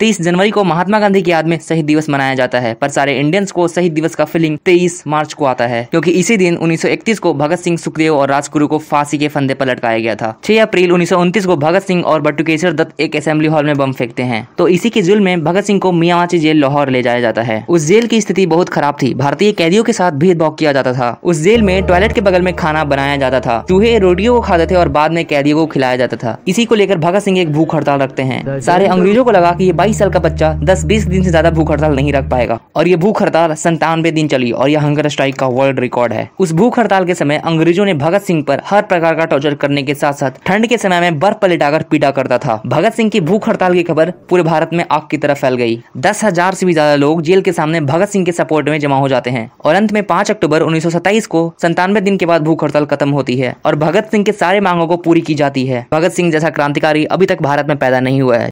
तेईस जनवरी को महात्मा गांधी की याद में शहीद दिवस मनाया जाता है, पर सारे इंडियंस को शहीद दिवस का फीलिंग तेईस मार्च को आता है, क्योंकि इसी दिन 1931 को भगत सिंह सुखदेव और राजगुरु को फांसी के फंदे पर लटकाया गया था। 6 अप्रैल उन्नीस को भगत सिंह और बटुकेश्वर दत्त एक असेंबली हॉल में बम फेंकते हैं। तो इसी के जुल में भगत सिंह को मियावाची जेल लाहौर ले जाया जाता है। उस जेल की स्थिति बहुत खराब थी। भारतीय कैदियों के साथ भेदभाव किया जाता था। उस जेल में टॉयलेट के बगल में खाना बनाया जाता था। चूहे रोटियों को खाते थे और बाद में कैदियों को खिलाया जाता था। इसी को लेकर भगत सिंह एक भूख हड़ताल रखते हैं। सारे अंग्रेज़ों को लगा की ये 22 साल का बच्चा 10-20 दिन से ज़्यादा भूख हड़ताल नहीं रख पाएगा। और ये भूख हड़ताल संतानवे दिन चली और यह हंगर स्ट्राइक का वर्ल्ड रिकॉर्ड है। उस भूख हड़ताल के समय अंग्रेज़ों ने भगत सिंह पर हर प्रकार का टॉर्चर करने के साथ साथ ठंड के समय में बर्फ़ पर लिटाकर पीटा करता था। भगत सिंह की भूख हड़ताल की खबर पूरे भारत में आग की तरह फैल गई। दस हज़ार से भी ज़्यादा लोग जेल के सामने भगत सिंह के सपोर्ट में जमा हो जाते हैं और अंत में पाँच अक्टूबर उन्नीस सौ सत्ताईस को संतानवे दिन के बाद भूख हड़ताल खत्म होती है और भगत सिंह के सारे मांगों को पूरी की जाती है। भगत सिंह जैसा क्रांतिकारी अभी तक भारत में पैदा नहीं हुआ है।